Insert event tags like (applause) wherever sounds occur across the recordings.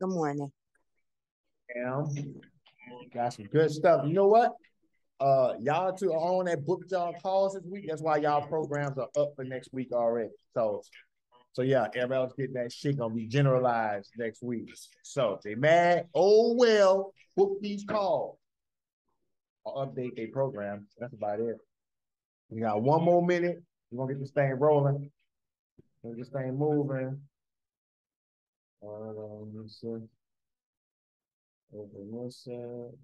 Good morning. Yeah, got some good stuff. You know what? Uh, y'all two are on that book y'all calls this week. That's why y'all programs are up for next week already. So, so yeah, everybody else getting that shit gonna be generalized next week. So they mad. Oh well, book these calls. I'll update their program. That's about it. We got one more minute. We're gonna get this thing rolling. Get this thing moving. Uh, let me see. Over this side.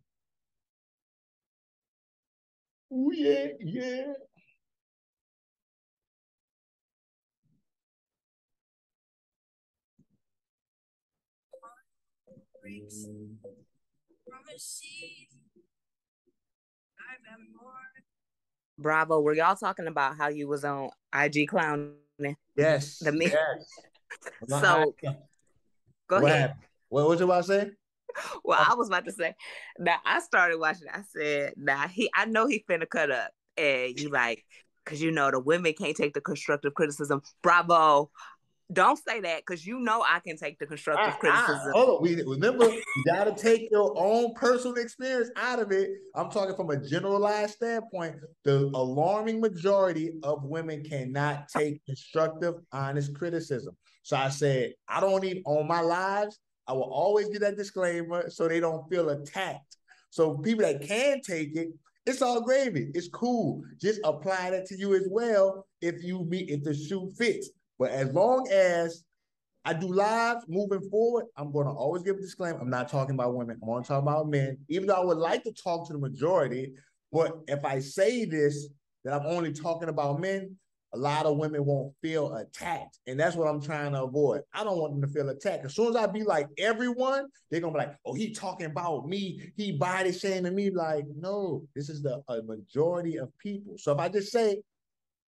Ooh, yeah, yeah. Bravo. Were y'all talking about how you was on IG clowning? Yes. The men. Yes. (laughs) So go what ahead. happened? What was you about to say? Well, I was about to say that I started watching. I said, "Nah, he. I know he finna cut up." And you like, cause you know the women can't take the constructive criticism. Bravo. Don't say that, cause you know I can take the constructive Ah, ah, criticism. hold on. We remember you gotta take your own personal experience out of it. I'm talking from a generalized standpoint. The alarming majority of women cannot take constructive, honest criticism. So I said, I don't need on my lives. I will always get that disclaimer so they don't feel attacked. So people that can take it, it's all gravy. It's cool. Just apply that to you as well if you meet if the shoe fits. But as long as I do live moving forward, I'm going to always give a disclaimer. I'm not talking about women. I'm going to talk about men, even though I would like to talk to the majority. But if I say this, that I'm only talking about men, a lot of women won't feel attacked. And that's what I'm trying to avoid. I don't want them to feel attacked. As soon as I be like everyone, they're going to be like, oh, he talking about me. He body shaming me. Like, no, this is the a majority of people. So if I just say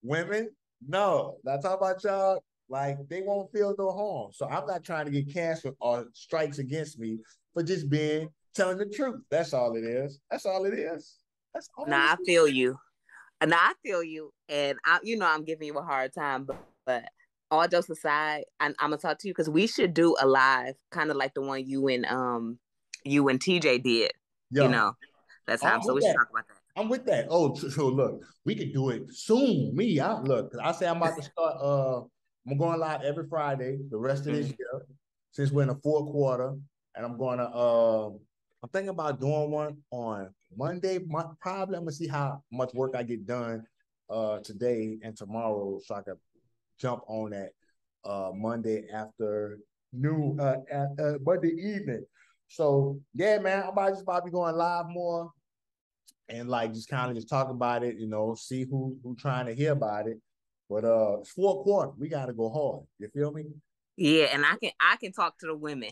women, no, not talking about y'all. Like they won't feel no harm. So I'm not trying to get canceled or strikes against me for just being telling the truth. That's all it is. That's all it is. That's all. Nah, I feel you. And I feel you. And I, you know, I'm giving you a hard time, but, but all jokes aside, I'm, I'm gonna talk to you because we should do a live, kind of like the one you and um you and TJ did. Yo, You know, that's how. I'm So we should that. talk about that. I'm with that. Oh, so, look, we could do it soon. Me, I look, I say I'm about to (laughs) start. Uh, I'm going live every Friday the rest of this Mhm. year, since we're in the fourth quarter, and I'm going to. Uh, I'm thinking about doing one on Monday. Mon- probably I'm gonna see how much work I get done uh today and tomorrow, so I can jump on that uh Monday after noon, uh, at, uh Monday evening. So yeah, man, I'm about just about to be going live more and like just kind of just talk about it, you know, see who who trying to hear about it. But uh it's fourth quarter, we gotta go hard. You feel me? Yeah, and I can I can talk to the women.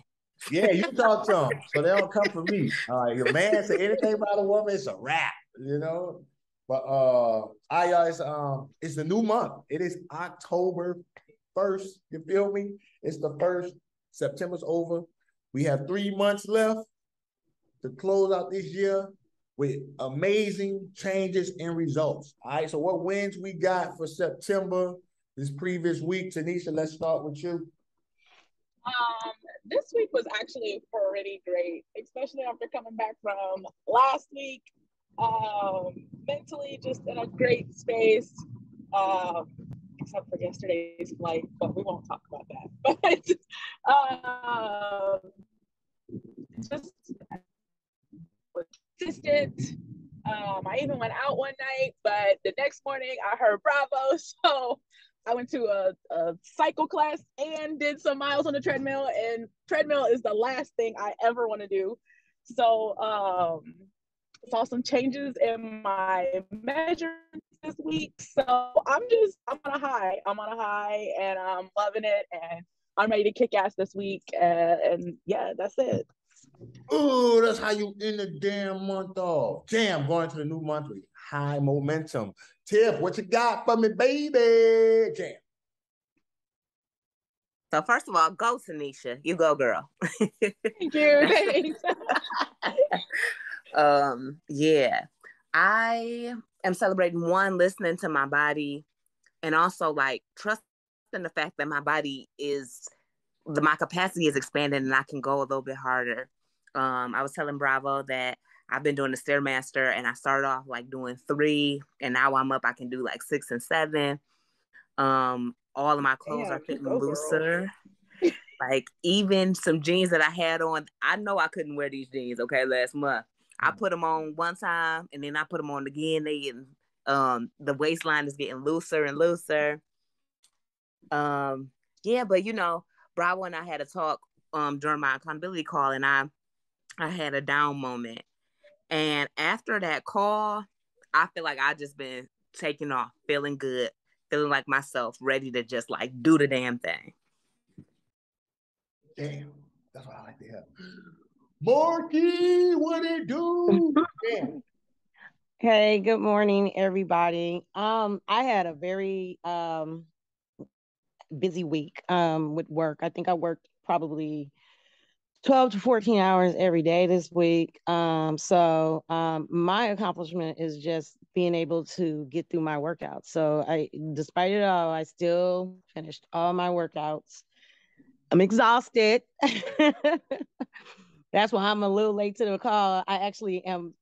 Yeah, you talk to them, (laughs) so they don't come for me. All right, your man say anything about a woman, it's a rap, you know. But uh, I uh, it's um, it's the new month. It is October first. You feel me? It's the first. September's over. We have three months left to close out this year with amazing changes and results. All right. So what wins we got for September this previous week? Tanisha, let's start with you. Um, this week was actually pretty great, especially after coming back from last week. Um, mentally, just in a great space. Um, except for yesterday's flight, but we won't talk about that. (laughs) But um, just consistent. Um, I even went out one night, but the next morning I heard Bravo, (laughs) so I went to a, a cycle class and did some miles on the treadmill. And treadmill is the last thing I ever want to do. So um, saw some changes in my measurements this week. So I'm just I'm on a high. I'm on a high, and I'm loving it. And I'm ready to kick ass this week. Uh, and yeah, that's it. Oh, that's how you end the damn month off. Damn, going to the new month with high momentum. Tiff, what you got for me, baby? Jam. So first of all, go Tanisha. You go, girl. Thank you. Thanks. (laughs) (laughs) um, yeah. I am celebrating one, listening to my body, and also like trusting the fact that my body is the my capacity is expanding and I can go a little bit harder. Um, I was telling Bravo that I've been doing the stairmaster and I started off like doing three and now I'm up I can do like six and seven. Um, all of my clothes yeah, are fitting looser. like even some jeans that I had on, I know I couldn't wear these jeans. Okay, last month I mm. put them on one time and then I put them on again. They getting um the waistline is getting looser and looser. Um, yeah, but you know, Bravo and I had a talk um during my accountability call, and I I had a down moment, and after that call, I feel like I just been taking off, feeling good, feeling like myself, ready to just like do the damn thing. Damn, that's what I like to hear. Marky, what it do? Damn. (laughs) Hey, good morning, everybody. Um, I had a very um busy week um with work. I think I worked probably 12 to 14 hours every day this week. Um, so um, my accomplishment is just being able to get through my workouts. So I, despite it all, I still finished all my workouts. I'm exhausted. (laughs) That's why I'm a little late to the call. I actually am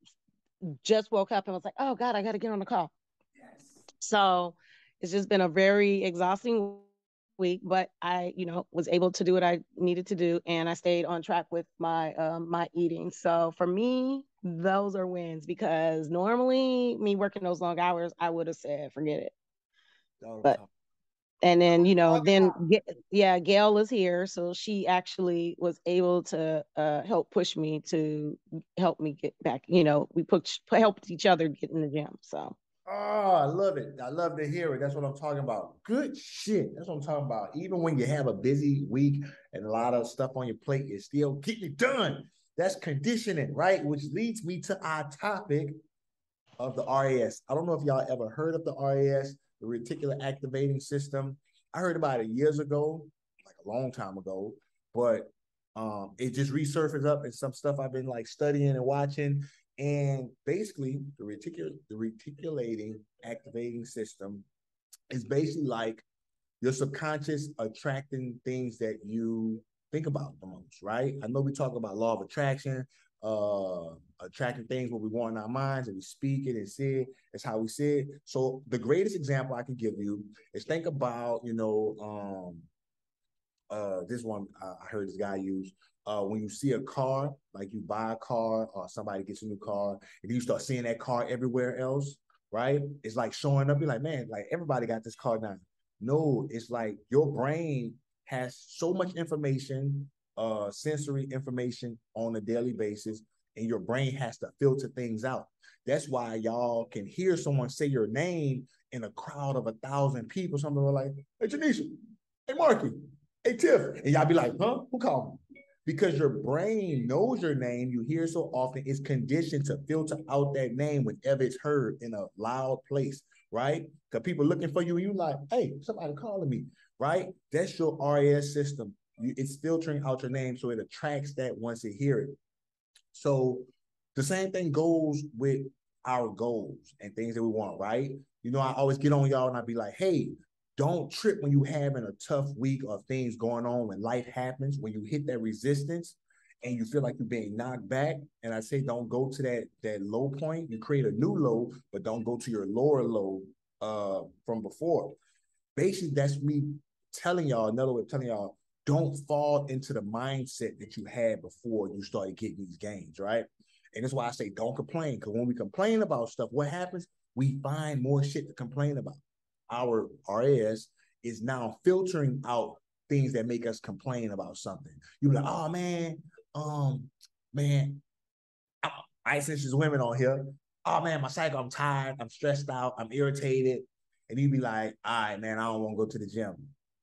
just woke up and was like, oh God, I got to get on the call. Yes. So it's just been a very exhausting week, but I, you know, was able to do what I needed to do, and I stayed on track with my um, my eating. So for me, those are wins because normally me working those long hours, I would have said forget it. But and then you know, then yeah, Gail is here, so she actually was able to uh, help push me to help me get back. You know, we put helped each other get in the gym. So Oh, I love it. I love to hear it. That's what I'm talking about. Good shit. That's what I'm talking about. Even when you have a busy week and a lot of stuff on your plate, you still get it done. That's conditioning, right? Which leads me to our topic of the RAS. I don't know if y'all ever heard of the RAS, the reticular activating system. I heard about it years ago, like a long time ago, but um, it just resurfaces up in some stuff I've been like studying and watching. And basically, the reticular the reticulating activating system is basically like your subconscious attracting things that you think about the most, right? I know we talk about law of attraction, uh attracting things what we want in our minds and we speak it and see it. It's how we see it. So the greatest example I can give you is think about, you know, um uh this one I heard this guy use uh, when you see a car, like you buy a car or somebody gets a new car, and you start seeing that car everywhere else, right? It's like showing up. You're like, man, like everybody got this car now. No, it's like your brain has so much information, uh, sensory information on a daily basis, and your brain has to filter things out. That's why y'all can hear someone say your name in a crowd of a thousand people. Something like, "Hey, Janisha, hey, Marky, hey, Tiff," and y'all be like, "Huh? Who called me?" Because your brain knows your name, you hear so often, it's conditioned to filter out that name whenever it's heard in a loud place, right? Because people looking for you, and you like, hey, somebody calling me, right? That's your RAS system. You, it's filtering out your name so it attracts that once it hear it. So the same thing goes with our goals and things that we want, right? You know, I always get on y'all and I be like, hey, don't trip when you having a tough week of things going on when life happens, when you hit that resistance and you feel like you're being knocked back. And I say don't go to that that low point. You create a new low, but don't go to your lower low uh from before. Basically, that's me telling y'all, another way of telling y'all, don't fall into the mindset that you had before you started getting these gains, right? And that's why I say don't complain. Because when we complain about stuff, what happens? We find more shit to complain about our RAS is now filtering out things that make us complain about something. You be like, oh man, um, man, I, I since there's women on here. Oh man, my cycle, I'm tired, I'm stressed out, I'm irritated. And you be like, all right, man, I don't want to go to the gym.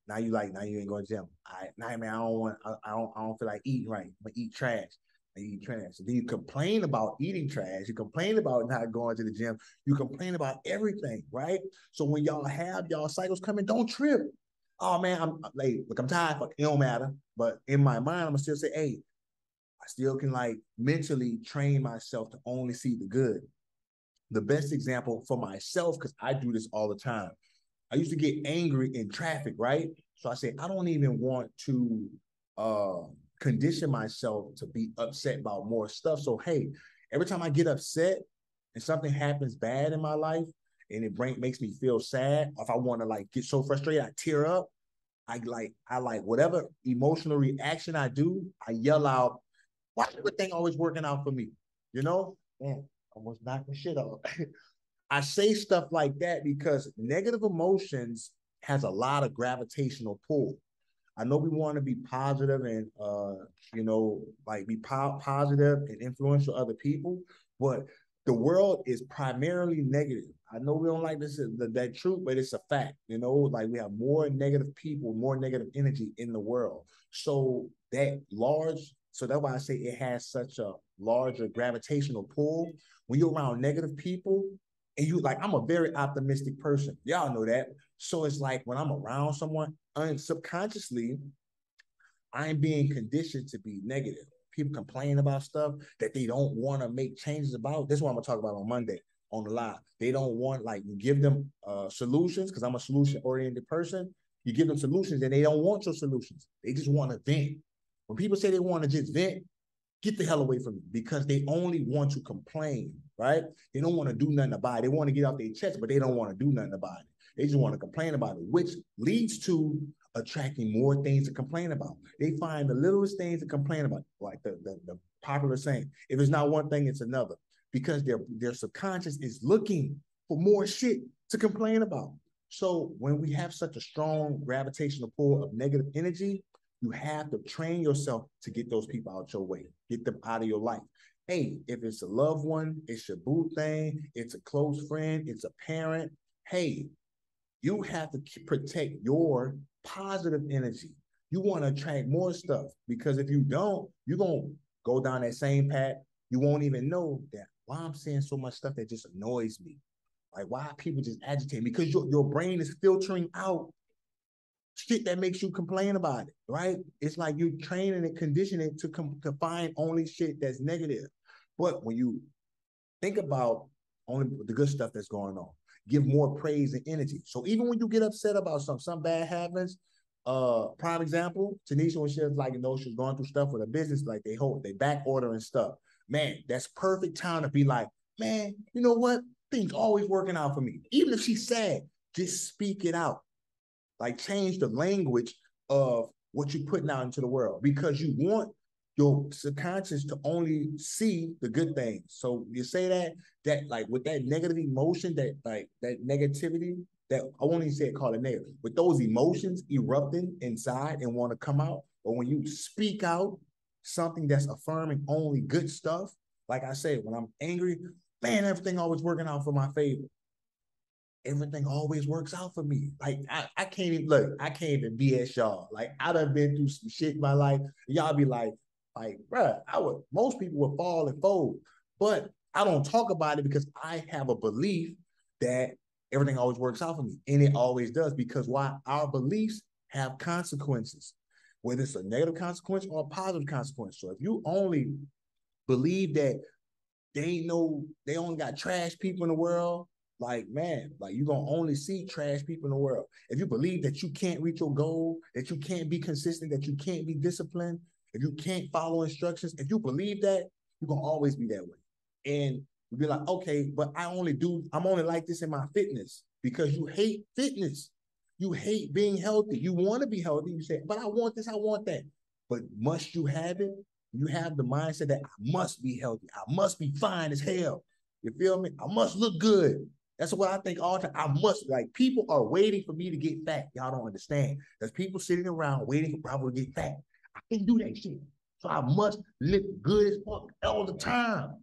Now you like, now you ain't going to gym. Right, now man, I don't want, I, I don't, I don't feel like eating right. I'm gonna eat trash and eat trash. So then you complain about eating trash. You complain about not going to the gym. You complain about everything, right? So when y'all have y'all cycles coming, don't trip. Oh man, I'm like, look, I'm tired. Fuck, it don't matter. But in my mind, I'm gonna still say, hey, I still can like mentally train myself to only see the good. The best example for myself, because I do this all the time. I used to get angry in traffic, right? So I say, I don't even want to uh condition myself to be upset about more stuff. So hey, every time I get upset and something happens bad in my life and it bring, makes me feel sad, or if I want to like get so frustrated, I tear up. I like I like whatever emotional reaction I do, I yell out, why is everything always working out for me? You know? Man, almost knocked the shit off. (laughs) I say stuff like that because negative emotions has a lot of gravitational pull. I know we want to be positive and uh, you know, like be po- positive and influential other people, but the world is primarily negative. I know we don't like this that, that truth, but it's a fact. You know, like we have more negative people, more negative energy in the world. So that large, so that's why I say it has such a larger gravitational pull. When you're around negative people, and you like, I'm a very optimistic person. Y'all know that. So it's like when I'm around someone, subconsciously, I'm being conditioned to be negative. People complain about stuff that they don't want to make changes about. This is what I'm gonna talk about on Monday on the live. They don't want like you give them uh, solutions because I'm a solution oriented person. You give them solutions and they don't want your solutions. They just want to vent. When people say they want to just vent, get the hell away from me because they only want to complain, right? They don't want to do nothing about it. They want to get off their chest, but they don't want to do nothing about it. They just want to complain about it, which leads to attracting more things to complain about. They find the littlest things to complain about, like the, the, the popular saying, if it's not one thing, it's another, because their, their subconscious is looking for more shit to complain about. So when we have such a strong gravitational pull of negative energy, you have to train yourself to get those people out your way, get them out of your life. Hey, if it's a loved one, it's your boo thing, it's a close friend, it's a parent. Hey, you have to protect your positive energy. You want to attract more stuff because if you don't, you're going to go down that same path. You won't even know that why I'm saying so much stuff that just annoys me. Like why people just agitate because your, your brain is filtering out shit that makes you complain about it, right? It's like you're training and conditioning to com- to find only shit that's negative. But when you think about only the good stuff that's going on, give more praise and energy. So even when you get upset about something, something bad happens. Uh, prime example, Tanisha when she was like, you know, she's going through stuff with a business, like they hold, they back order and stuff. Man, that's perfect time to be like, man, you know what? Things always working out for me. Even if she's sad, just speak it out. Like change the language of what you're putting out into the world because you want your subconscious to only see the good things. So you say that that like with that negative emotion, that like that negativity, that I won't even say it call it negative, with those emotions erupting inside and want to come out. But when you speak out something that's affirming only good stuff, like I said, when I'm angry, man, everything always working out for my favor everything always works out for me. Like I, I can't even look, I can't even BS y'all. Like I done been through some shit in my life. Y'all be like, like, bruh, I would most people would fall and fold. But I don't talk about it because I have a belief that everything always works out for me. And it always does because why our beliefs have consequences, whether it's a negative consequence or a positive consequence. So if you only believe that they know they only got trash people in the world like, man, like you're gonna only see trash people in the world. If you believe that you can't reach your goal, that you can't be consistent, that you can't be disciplined, if you can't follow instructions, if you believe that, you're gonna always be that way. And you'll be like, okay, but I only do, I'm only like this in my fitness because you hate fitness. You hate being healthy. You want to be healthy. You say, but I want this, I want that. But must you have it? You have the mindset that I must be healthy. I must be fine as hell. You feel me? I must look good. That's what I think all the time. I must like people are waiting for me to get fat. Y'all don't understand. There's people sitting around waiting for Bravo to get fat. I can't do that shit. So I must look good as fuck all the time.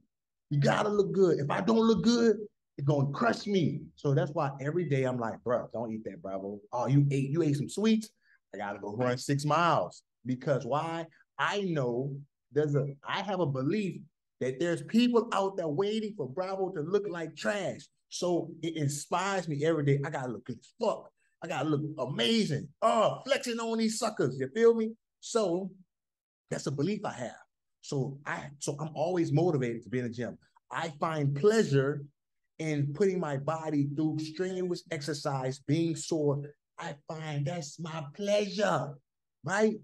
You gotta look good. If I don't look good, it's gonna crush me. So that's why every day I'm like, bro, don't eat that, Bravo. Oh, you ate you ate some sweets. I gotta go run six miles because why? I know there's a I have a belief that there's people out there waiting for Bravo to look like trash. So it inspires me every day. I gotta look good as fuck. I gotta look amazing. Oh, flexing on these suckers. You feel me? So that's a belief I have. So I so I'm always motivated to be in the gym. I find pleasure in putting my body through strenuous exercise, being sore. I find that's my pleasure, right?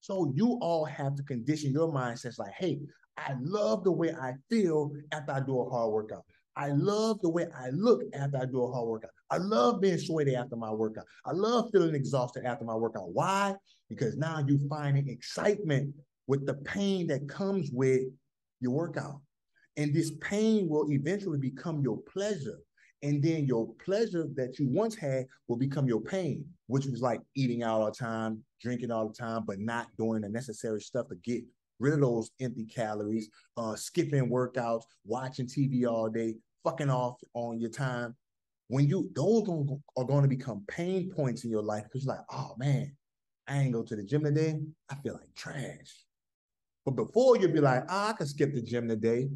So you all have to condition your mindsets like, hey, I love the way I feel after I do a hard workout. I love the way I look after I do a hard workout. I love being sweaty after my workout. I love feeling exhausted after my workout. Why? Because now you're finding excitement with the pain that comes with your workout. And this pain will eventually become your pleasure. And then your pleasure that you once had will become your pain, which was like eating out all the time, drinking all the time, but not doing the necessary stuff to get rid of those empty calories, uh, skipping workouts, watching TV all day, fucking off on your time. When you those are going to become pain points in your life because you're like, oh man, I ain't go to the gym today. I feel like trash. But before you'll be like, oh, I can skip the gym today.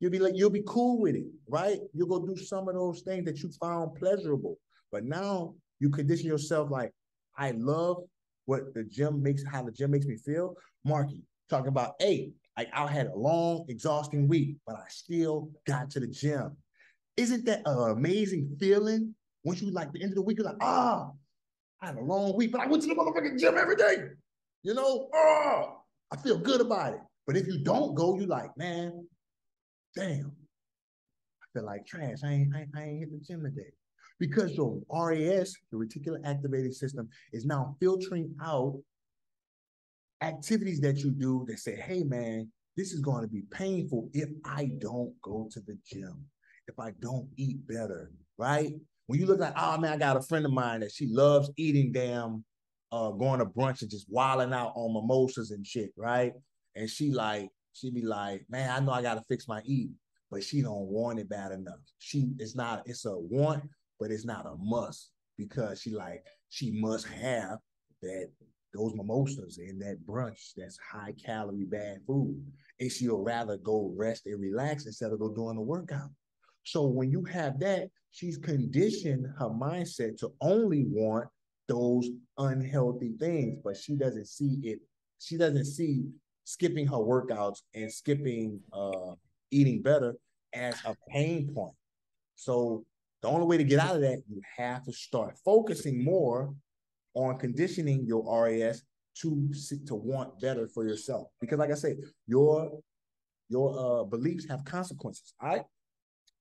You'll be like, you'll be cool with it, right? You'll go do some of those things that you found pleasurable. But now you condition yourself like, I love what the gym makes, how the gym makes me feel. Marky, talking about, hey, like I had a long, exhausting week, but I still got to the gym. Isn't that an amazing feeling? Once you like the end of the week, you're like, ah, oh, I had a long week, but I went to the motherfucking gym every day. You know, oh, I feel good about it. But if you don't go, you like, man, damn, I feel like trash. I ain't, I ain't, I ain't hit the gym today. Because your RAS, the reticular activating system, is now filtering out activities that you do that say, hey man, this is going to be painful if I don't go to the gym, if I don't eat better, right? When you look like, oh man, I got a friend of mine that she loves eating damn uh going to brunch and just wilding out on mimosas and shit, right? And she like, she be like, man, I know I gotta fix my eating, but she don't want it bad enough. She it's not, it's a want, but it's not a must because she like she must have that those mimosas and that brunch that's high calorie bad food. And she'll rather go rest and relax instead of go doing the workout. So when you have that she's conditioned her mindset to only want those unhealthy things but she doesn't see it. She doesn't see skipping her workouts and skipping uh eating better as a pain point. So the only way to get out of that you have to start focusing more on conditioning your RAS to to want better for yourself. Because, like I said, your your uh, beliefs have consequences. All right.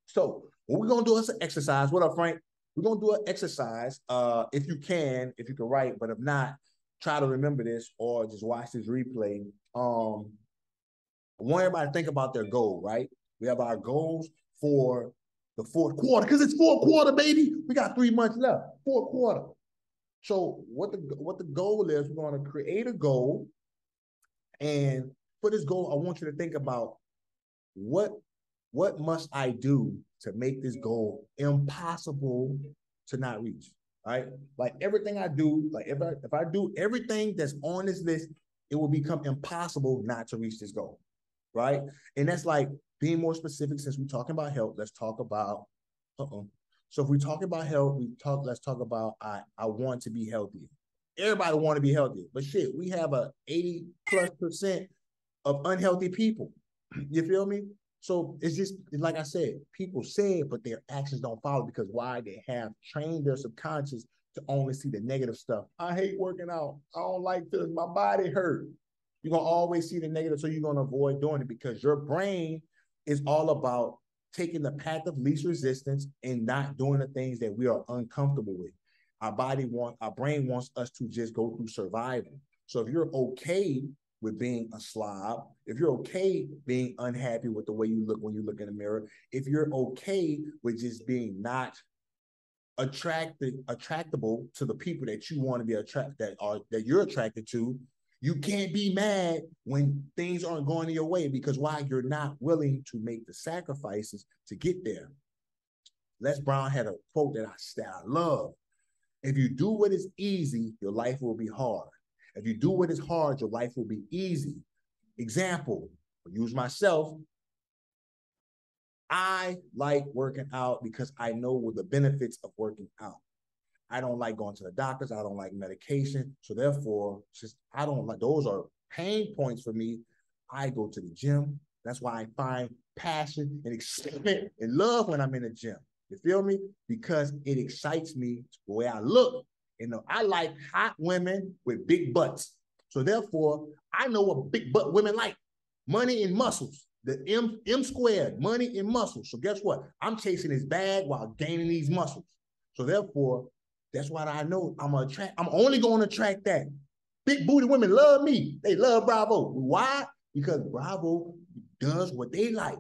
So what we're gonna do is an exercise. What up, Frank? We're gonna do an exercise. Uh, if you can, if you can write, but if not, try to remember this or just watch this replay. Um, I want everybody to think about their goal, right? We have our goals for the fourth quarter because it's fourth quarter, baby. We got three months left. Fourth quarter. So what the what the goal is, we're going to create a goal, and for this goal, I want you to think about what what must I do to make this goal impossible to not reach. Right? Like everything I do, like if I if I do everything that's on this list, it will become impossible not to reach this goal. Right? And that's like being more specific since we're talking about health, let's talk about uh-oh, so if we talk about health, we talk. Let's talk about I. I want to be healthy. Everybody want to be healthy, but shit, we have a eighty plus percent of unhealthy people. You feel me? So it's just like I said, people say it, but their actions don't follow because why? They have trained their subconscious to only see the negative stuff. I hate working out. I don't like this. My body hurt. You're gonna always see the negative, so you're gonna avoid doing it because your brain is all about taking the path of least resistance and not doing the things that we are uncomfortable with. Our body wants, our brain wants us to just go through survival. So if you're okay with being a slob, if you're okay being unhappy with the way you look when you look in the mirror, if you're okay with just being not attracted attractable to the people that you want to be attracted that are that you're attracted to, you can't be mad when things aren't going your way because why? You're not willing to make the sacrifices to get there. Les Brown had a quote that I, that I love. If you do what is easy, your life will be hard. If you do what is hard, your life will be easy. Example, I'll use myself. I like working out because I know the benefits of working out. I don't like going to the doctors. I don't like medication. So therefore, just I don't like those are pain points for me. I go to the gym. That's why I find passion and excitement and love when I'm in the gym. You feel me? Because it excites me the way I look. You know, I like hot women with big butts. So therefore, I know what big butt women like. Money and muscles. The M M squared, money and muscles. So guess what? I'm chasing his bag while gaining these muscles. So therefore, that's what I know. I'm gonna attract. I'm only going to attract that. Big booty women love me. They love Bravo. Why? Because Bravo does what they like: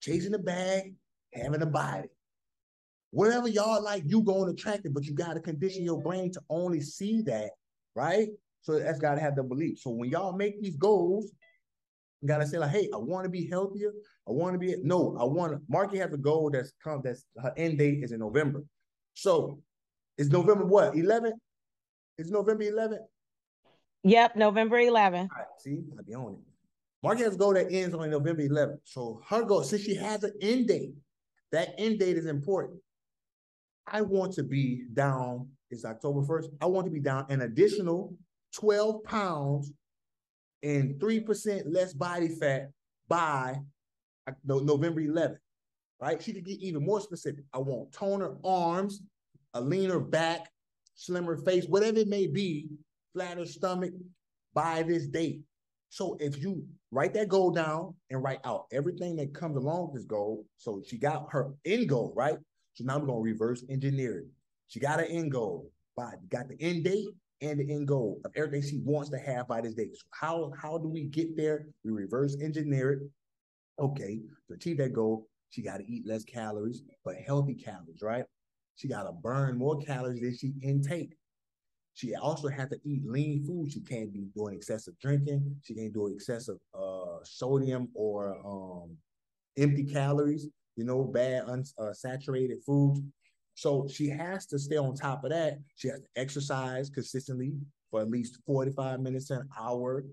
chasing the bag, having a body. Whatever y'all like, you going to attract it, but you got to condition your brain to only see that, right? So that's got to have the belief. So when y'all make these goals, you got to say like, hey, I want to be healthier. I want to be no, I want to. Marky has a goal that's come. That's her end date is in November. So it's November what? 11th? It's November 11th. Yep, November 11th. All right, see, I'll be on it. Marky has a goal that ends on November 11th. So her goal, since she has an end date, that end date is important. I want to be down, it's October 1st. I want to be down an additional 12 pounds and 3% less body fat by uh, November 11th, right? She could get even more specific. I want toner arms, a leaner back, slimmer face, whatever it may be, flatter stomach by this date. So if you write that goal down and write out everything that comes along with this goal, so she got her end goal, right? So now we're gonna reverse engineer it. She got an end goal, by got the end date and the end goal of everything she wants to have by this date. So how how do we get there? We reverse engineer it. Okay, to achieve that goal, she got to eat less calories, but healthy calories, right? She got to burn more calories than she intake. She also has to eat lean food. She can't be doing excessive drinking. She can't do excessive uh, sodium or um, empty calories you know, bad unsaturated uh, foods. So she has to stay on top of that. She has to exercise consistently for at least 45 minutes an hour,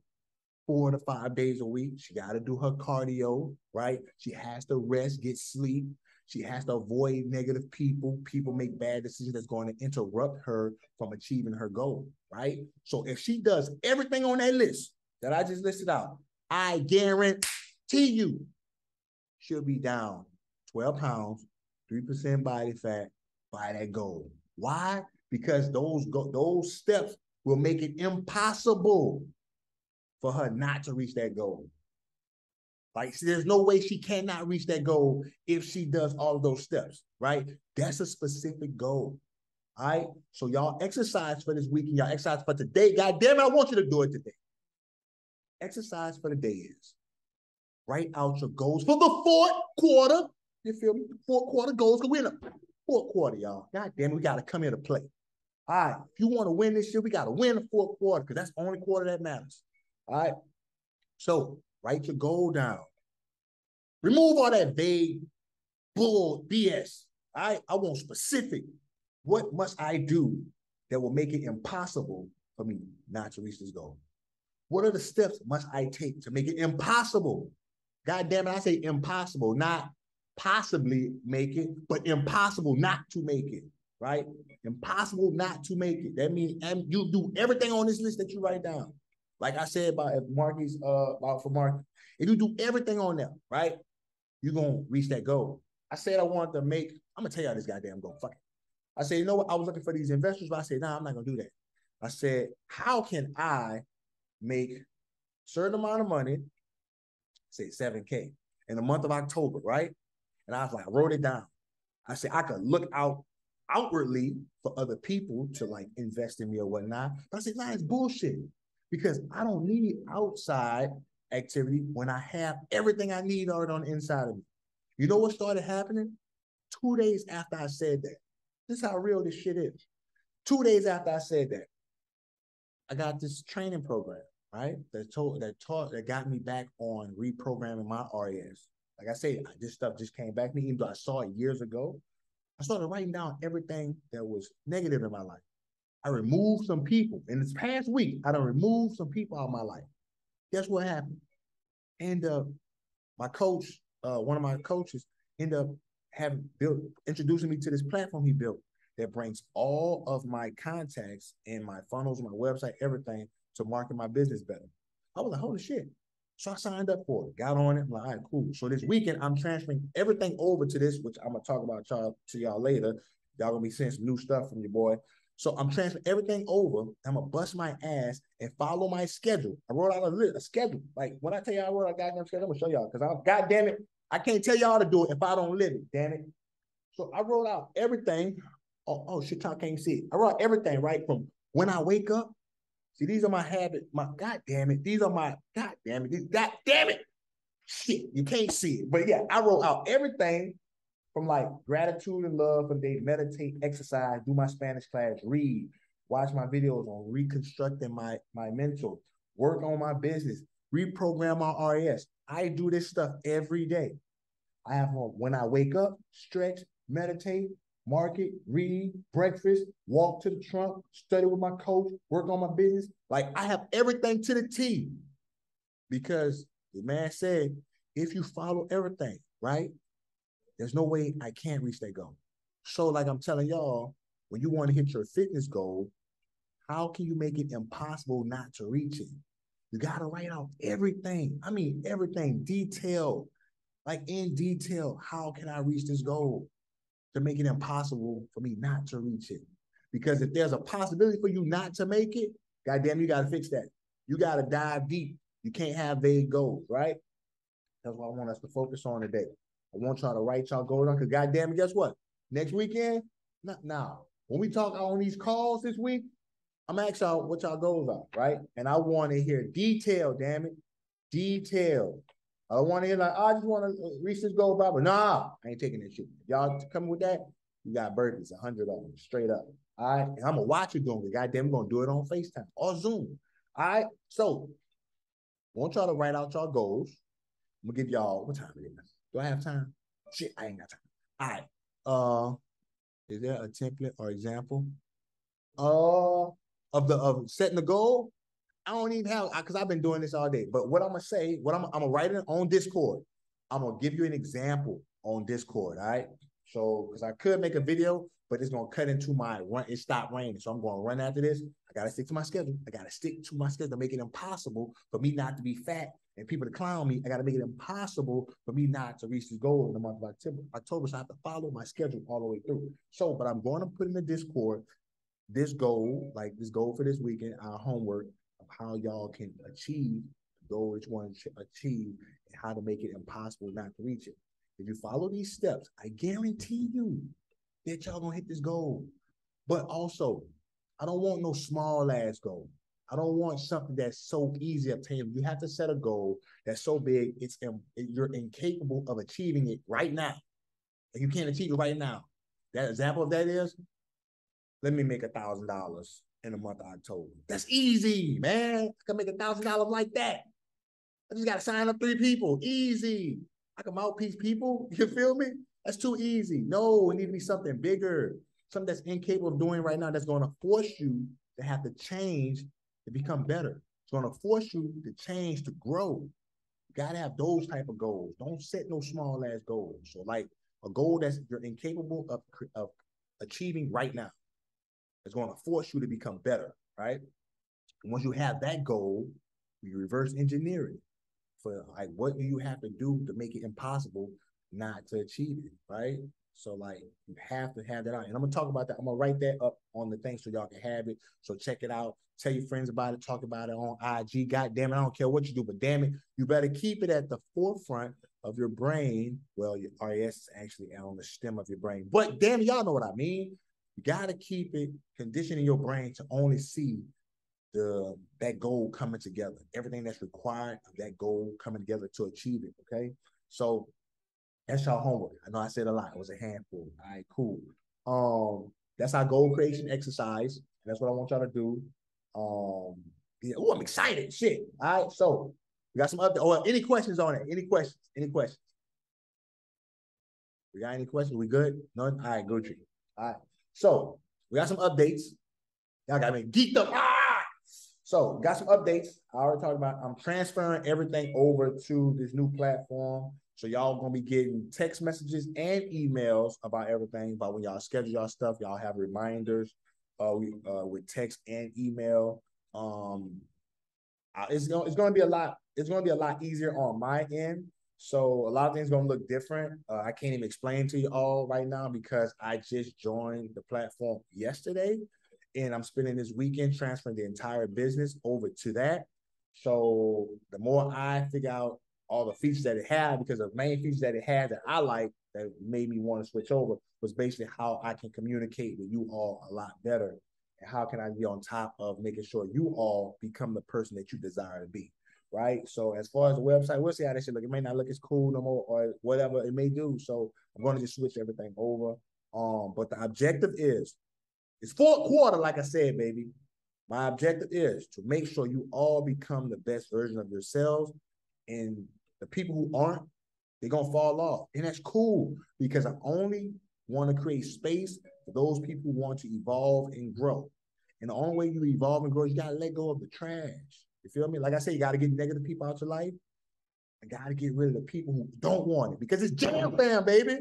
four to five days a week. She got to do her cardio, right? She has to rest, get sleep. She has to avoid negative people. People make bad decisions that's going to interrupt her from achieving her goal, right? So if she does everything on that list that I just listed out, I guarantee you she'll be down 12 pounds, 3% body fat by that goal. Why? Because those go- those steps will make it impossible for her not to reach that goal. Like, there's no way she cannot reach that goal if she does all of those steps, right? That's a specific goal. All right. So y'all exercise for this week and y'all exercise for today. God damn it, I want you to do it today. Exercise for the day is write out your goals for the fourth quarter you feel me? Fourth quarter goals, because we're in the fourth quarter, y'all. God damn we got to come here to play. All right, if you want to win this year, we got to win the fourth quarter because that's the only quarter that matters. All right. So write your goal down. Remove all that vague bull BS. Right. I want specific. What must I do that will make it impossible for me not to reach this goal? What are the steps must I take to make it impossible? God damn it, I say impossible, not possibly make it, but impossible not to make it, right? Impossible not to make it. That means you do everything on this list that you write down. Like I said about if Marky's uh about for Mark, if you do everything on them, right, you're gonna reach that goal. I said I wanted to make, I'm gonna tell y'all this goddamn goal. Fuck it. I said, you know what? I was looking for these investors, but I said, nah, I'm not gonna do that. I said, how can I make certain amount of money, say 7K, in the month of October, right? And I was like, I wrote it down. I said I could look out outwardly for other people to like invest in me or whatnot. But I said, nah, it's bullshit. Because I don't need outside activity when I have everything I need already on the inside of me. You know what started happening? Two days after I said that. This is how real this shit is. Two days after I said that, I got this training program, right? That told that taught that got me back on reprogramming my RAS. Like I say, this stuff just came back to me, even though I saw it years ago. I started writing down everything that was negative in my life. I removed some people. In this past week, I done removed some people out of my life. Guess what happened? And uh, my coach, uh, one of my coaches, ended up having built introducing me to this platform he built that brings all of my contacts and my funnels, my website, everything to market my business better. I was like, holy shit. So I signed up for it, got on it. I'm like, all right, cool. So this weekend, I'm transferring everything over to this, which I'm gonna talk about y'all to y'all later. Y'all gonna be seeing some new stuff from your boy. So I'm transferring everything over. I'm gonna bust my ass and follow my schedule. I wrote out a, list, a schedule. Like when I tell y'all I wrote a goddamn schedule, I'm gonna show y'all because I'm god damn it, I can't tell y'all to do it if I don't live it. Damn it. So I wrote out everything. Oh, oh shit, y'all can't see it. I wrote everything right from when I wake up. See, these are my habits. My god damn it. These are my god damn it. These, god damn it. Shit, you can't see it. But yeah, I wrote out everything from like gratitude and love from day, meditate, exercise, do my Spanish class, read, watch my videos on reconstructing my my mental, work on my business, reprogram my RAS. I do this stuff every day. I have when I wake up, stretch, meditate, market, read, breakfast, walk to the trunk, study with my coach, work on my business. Like I have everything to the T because the man said, if you follow everything, right? There's no way I can't reach that goal. So, like I'm telling y'all, when you want to hit your fitness goal, how can you make it impossible not to reach it? You got to write out everything. I mean, everything detailed, like in detail. How can I reach this goal to make it impossible for me not to reach it? Because if there's a possibility for you not to make it, goddamn, you got to fix that. You got to dive deep. You can't have vague goals, right? That's what I want us to focus on today. I want y'all to write y'all goals on because goddamn it, guess what? Next weekend, not now. When we talk on these calls this week, I'm asking y'all what y'all goals are, right? And I want to hear detail, damn it. Detail. I want to hear like, oh, I just want to uh, reach this goal, blah, nah, I ain't taking this shit. Y'all come with that, you got burpees, a hundred of them, straight up. All right. And I'm gonna watch you doing it. Goddamn, I'm gonna do it on FaceTime or Zoom. All right. So I want y'all to write out y'all goals. I'm gonna give y'all what time it is. Do I have time? Shit, I ain't got time. All right. Uh, is there a template or example? Uh, of the of setting the goal. I don't even have because I've been doing this all day. But what I'm gonna say, what I'm I'm gonna write it on Discord. I'm gonna give you an example on Discord. All right. So because I could make a video, but it's gonna cut into my run. It stopped raining, so I'm gonna run after this. I gotta stick to my schedule. I gotta stick to my schedule, to make it impossible for me not to be fat and people to clown me, I got to make it impossible for me not to reach this goal in the month of October. October, so I have to follow my schedule all the way through. So, but I'm going to put in the Discord this goal, like this goal for this weekend, our homework of how y'all can achieve the goal want to achieve and how to make it impossible not to reach it. If you follow these steps, I guarantee you that y'all gonna hit this goal. But also, I don't want no small ass goal. I don't want something that's so easy obtainable. You have to set a goal that's so big, it's you're incapable of achieving it right now. And you can't achieve it right now. That example of that is, let me make a thousand dollars in the month of October. That's easy, man. I can make a thousand dollars like that. I just gotta sign up three people. Easy. I can mouthpiece people. (laughs) You feel me? That's too easy. No, it needs to be something bigger, something that's incapable of doing right now. That's going to force you to have to change to become better. It's going to force you to change, to grow. You got to have those type of goals. Don't set no small ass goals. So like a goal that's you're incapable of, of achieving right now. It's going to force you to become better, right? And once you have that goal, you reverse engineer it for like what do you have to do to make it impossible not to achieve it, right? So like you have to have that out. And I'm gonna talk about that. I'm gonna write that up on the thing so y'all can have it. So check it out. Tell your friends about it. Talk about it on IG. God damn it, I don't care what you do, but damn it, you better keep it at the forefront of your brain. Well, your RAS is actually on the stem of your brain. But damn, y'all know what I mean. You gotta keep it conditioning your brain to only see the that goal coming together. Everything that's required of that goal coming together to achieve it. Okay. So that's y'all homework. I know I said a lot. It was a handful. All right, cool. Um, that's our goal creation exercise. That's what I want y'all to do. Um, yeah, oh, I'm excited. Shit. All right, so we got some other. Oh, any questions on it? Any questions? Any questions? We got any questions? We good? None. All right, tree. All right. So we got some updates. Y'all got me geeked up. Ah! So got some updates. I already talked about. I'm transferring everything over to this new platform. So y'all gonna be getting text messages and emails about everything. About when y'all schedule y'all stuff, y'all have reminders uh, uh, with text and email. Um, it's gonna it's gonna be a lot. It's gonna be a lot easier on my end. So a lot of things gonna look different. Uh, I can't even explain to you all right now because I just joined the platform yesterday. and I'm spending this weekend transferring the entire business over to that. So the more I figure out all the features that it had, because the main features that it had that I like that made me want to switch over was basically how I can communicate with you all a lot better. And how can I be on top of making sure you all become the person that you desire to be? Right. So as far as the website, we'll see how that shit look. It may not look as cool no more or whatever it may do. So I'm going to just switch everything over. Um, but the objective is it's fourth quarter, like I said, baby. My objective is to make sure you all become the best version of yourselves. And the people who aren't, they're gonna fall off. And that's cool because I only want to create space for those people who want to evolve and grow. And the only way you evolve and grow, you gotta let go of the trash. You feel me? Like I said, you gotta get negative people out of your life. I gotta get rid of the people who don't want it because it's jam fam, baby.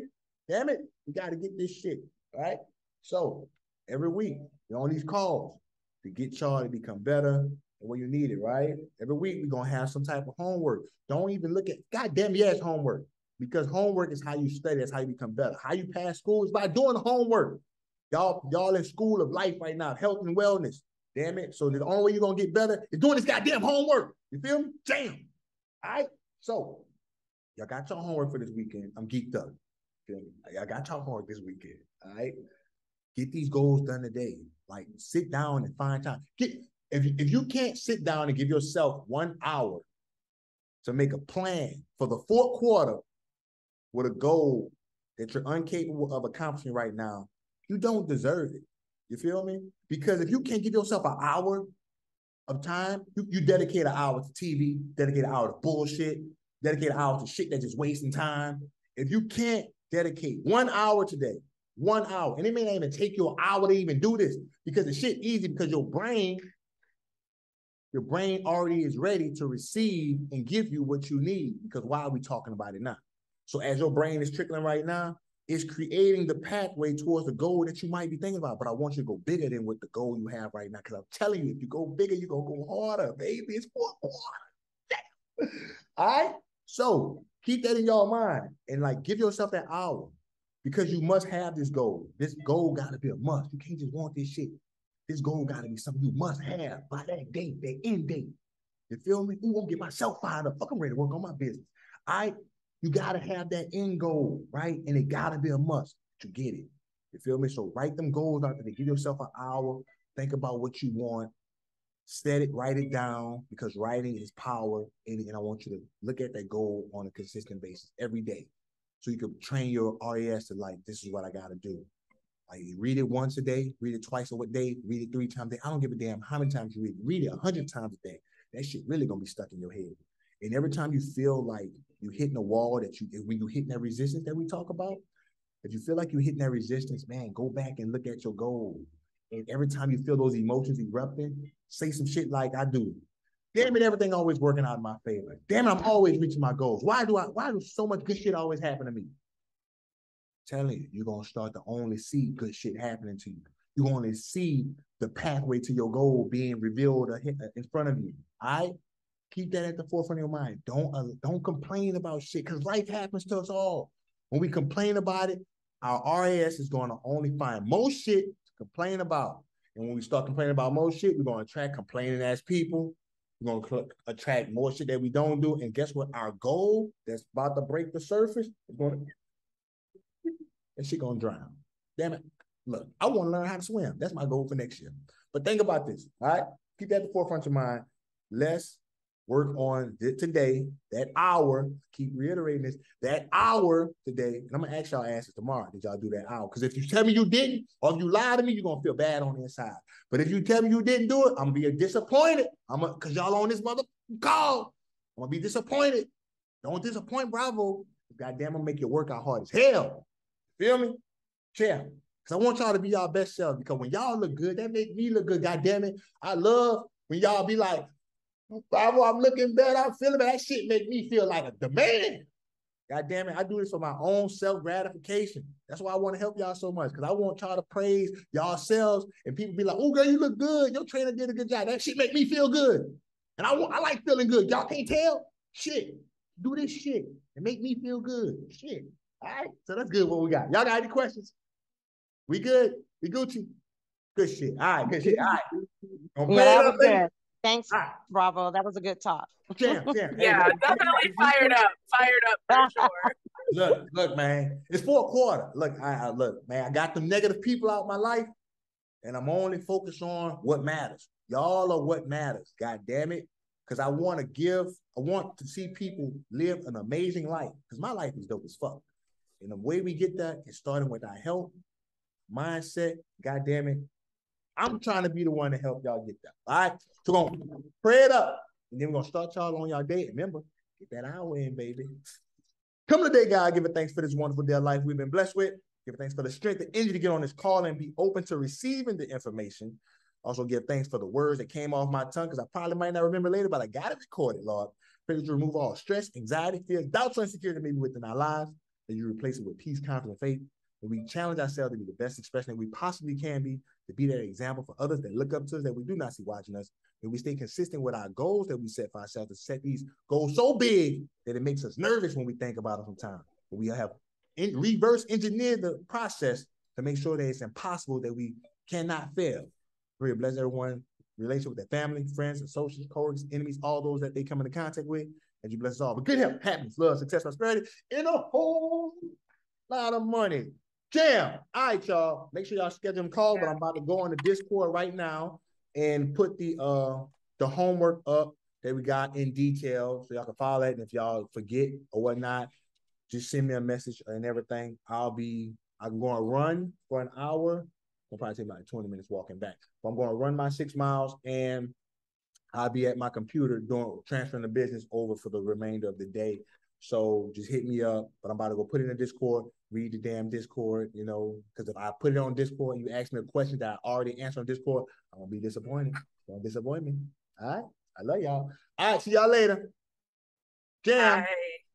Damn it, you gotta get this shit. right? So every week, you're on these calls to get y'all to become better when you need it, right? Every week we're gonna have some type of homework. Don't even look at goddamn yes, homework. Because homework is how you study, that's how you become better. How you pass school is by doing homework. Y'all, y'all in school of life right now, health and wellness. Damn it. So the only way you're gonna get better is doing this goddamn homework. You feel me? Damn. All right. So y'all got your homework for this weekend. I'm geeked up. I got your homework this weekend. All right. Get these goals done today. Like sit down and find time. Get if you, if you can't sit down and give yourself one hour to make a plan for the fourth quarter with a goal that you're incapable of accomplishing right now, you don't deserve it. You feel me? Because if you can't give yourself an hour of time, you, you dedicate an hour to TV, dedicate an hour to bullshit, dedicate an hour to shit that's just wasting time. If you can't dedicate one hour today one hour. And it may not even take you an hour to even do this because the shit easy because your brain, your brain already is ready to receive and give you what you need. Because why are we talking about it now? So as your brain is trickling right now, it's creating the pathway towards the goal that you might be thinking about. But I want you to go bigger than what the goal you have right now. Because I'm telling you, if you go bigger, you're gonna go harder, baby. It's four All right. So keep that in your mind and like give yourself that hour because you must have this goal. This goal got to be a must. You can't just want this shit. This goal got to be something you must have by that date, that end date. You feel me? Who won't get myself fired up? Fuck, I'm ready to work on my business. Right? You got to have that end goal, right? And it got to be a must to get it. You feel me? So write them goals out there. Give yourself an hour. Think about what you want. Set it, write it down because writing is power. And, and I want you to look at that goal on a consistent basis every day so you can train your RAS to like, this is what I got to do. Like read it once a day, read it twice a day, read it three times a day. I don't give a damn how many times you read it. Read it a hundred times a day. That shit really gonna be stuck in your head. And every time you feel like you're hitting a wall that you when you're hitting that resistance that we talk about, if you feel like you're hitting that resistance, man, go back and look at your goal. And every time you feel those emotions erupting, say some shit like I do. Damn it, everything always working out in my favor. Damn it, I'm always reaching my goals. Why do I why does so much good shit always happen to me? Telling you, you're gonna start to only see good shit happening to you. You're gonna see the pathway to your goal being revealed in front of you. Right? Keep that at the forefront of your mind. Don't uh, don't complain about shit because life happens to us all. When we complain about it, our RAS is going to only find most shit to complain about. And when we start complaining about most shit, we're going to attract complaining ass people we're gonna attract more shit that we don't do. And guess what? Our goal that's about to break the surface is gonna and she gonna drown. Damn it. Look, I want to learn how to swim. That's my goal for next year. But think about this. All right. Keep that at the forefront of your mind. Let's work on it today, that hour, keep reiterating this, that hour today. And I'm gonna ask y'all answers tomorrow. Did y'all do that hour? Because if you tell me you didn't, or if you lie to me, you're gonna feel bad on the inside. But if you tell me you didn't do it, I'm gonna be disappointed. I'm gonna cause y'all on this mother call. I'm gonna be disappointed. Don't disappoint Bravo. Goddamn, I'm gonna make your workout hard as hell. Feel me? Yeah. Cause I want y'all to be y'all best selves because when y'all look good, that make me look good. God damn it. I love when y'all be like, I'm looking better. I'm feeling better. That shit make me feel like a demand. God damn it, I do this for my own self gratification. That's why I want to help y'all so much because I want y'all to praise y'all selves and people be like, "Oh, girl, you look good. Your trainer did a good job." That shit make me feel good, and I want, I like feeling good. Y'all can't tell. Shit, do this shit and make me feel good. Shit. All right, so that's good. What we got? Y'all got any questions? We good? We Gucci? Good shit. All right, good shit. All right. Gonna Yeah, play that was up good. Thanks, All right. Bravo. That was a good talk. Jam, jam. Hey, Yeah, look, definitely fired up. Fired up for (laughs) sure. Look, look, man. It's fourth quarter. Look, I, I look, man. I got the negative people out of my life, and I'm only focused on what matters. Y'all are what matters. God damn it. Because I want to give, I want to see people live an amazing life. Because my life is dope as fuck. And the way we get that is starting with our health, mindset. God damn it. I'm trying to be the one to help y'all get that. All right. So gonna pray it up. And then we're gonna start y'all on y'all day. Remember, get that hour in, baby. Come today, God, give it thanks for this wonderful day of life we've been blessed with. Give thanks for the strength and energy to get on this call and be open to receiving the information. Also, give thanks for the words that came off my tongue because I probably might not remember later, but I got it recorded, Lord. Pray that you remove all stress, anxiety, fear, doubts, or insecurity maybe within our lives, that you replace it with peace, confidence, and faith. That we challenge ourselves to be the best expression that we possibly can be, to be that example for others that look up to us that we do not see watching us, that we stay consistent with our goals that we set for ourselves, to set these goals so big that it makes us nervous when we think about it sometimes. But we have in, reverse engineered the process to make sure that it's impossible that we cannot fail. We bless everyone, relationship with their family, friends, associates, coworkers, enemies, all those that they come into contact with. And you bless us all. But good health, happiness, love, success, prosperity, and a whole lot of money. Jam. All right, y'all. Make sure y'all schedule them calls, but I'm about to go on the Discord right now and put the uh the homework up that we got in detail so y'all can follow it. And if y'all forget or whatnot, just send me a message and everything. I'll be I'm going to run for an hour. It'll probably take about 20 minutes walking back. But I'm going to run my six miles and I'll be at my computer doing transferring the business over for the remainder of the day. So just hit me up. But I'm about to go put it in the Discord, read the damn Discord, you know, because if I put it on Discord and you ask me a question that I already answered on Discord, I'm gonna be disappointed. Don't disappoint me. All right. I love y'all. All right, see y'all later. Jam. Bye.